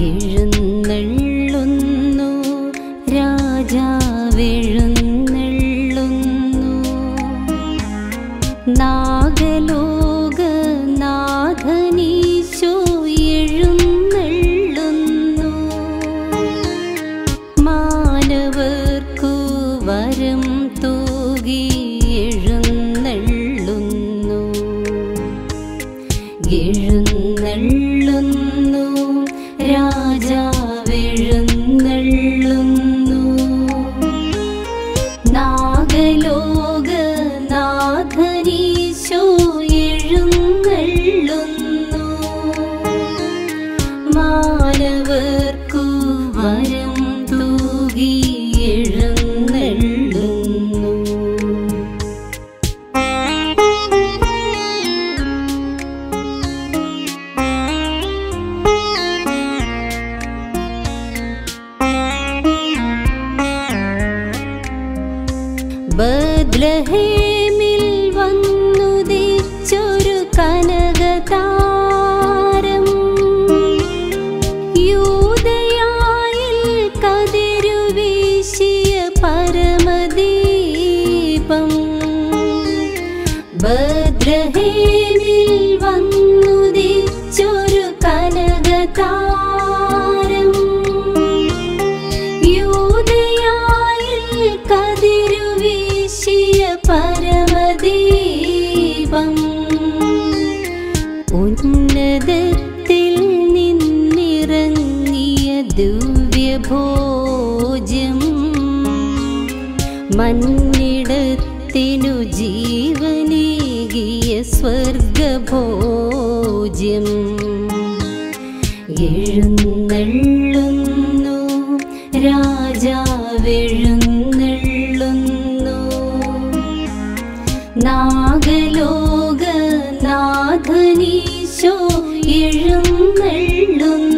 എഴുന്നള്ളുന്നു രാജാവെഴുന്നള്ളുന്നു. നാഗലോക നാഗനീശോ എഴുന്നള്ളുന്നു. മാനവർക്കു വരം തൂകി എഴുന്നള്ളുന്നു. എഴുന്നള്ളുന്നു രാജാവെഴുന്നള്ളുന്നു. നാഗലോക നാഥനീശോ എഴുന്നള്ളുന്നു. മാനവർക്കു വരം ബദ്ലഹേമിൽ വന്നുദിച്ചൊരു കനകതാരം. യൂദയായിൽ കതിരുവീശിയ പരമദീപം. ബദ്രഹേമിൽ പരമദീപം ഉന്നതത്തിൽ നിന്നിറങ്ങിയ ദിവ്യഭോജ്യം മണ്ണിടത്തിനു ജീവനേകിയ സ്വർഗഭോജ്യം എഴുന്നള്ളുന്നു രാജാവെഴുന്നള്ളുന്നു നാഗലോകനാഥനീശോ എഴുന്നള്ളുന്നു.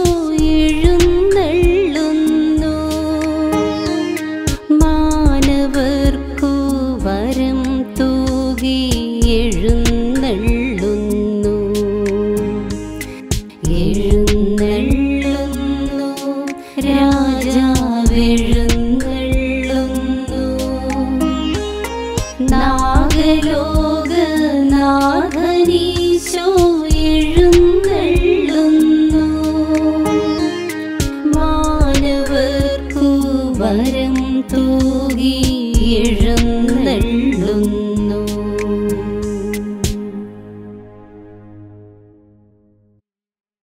എഴുന്നള്ളുന്നു. എഴുന്നള്ളുന്നു. രാജാവെഴുന്നള്ളുന്നു നാഗലോക നാഗനീശോ എഴുന്നള്ളുന്നു. മാനവർക്കു വരം തൂകി എഴുന്ന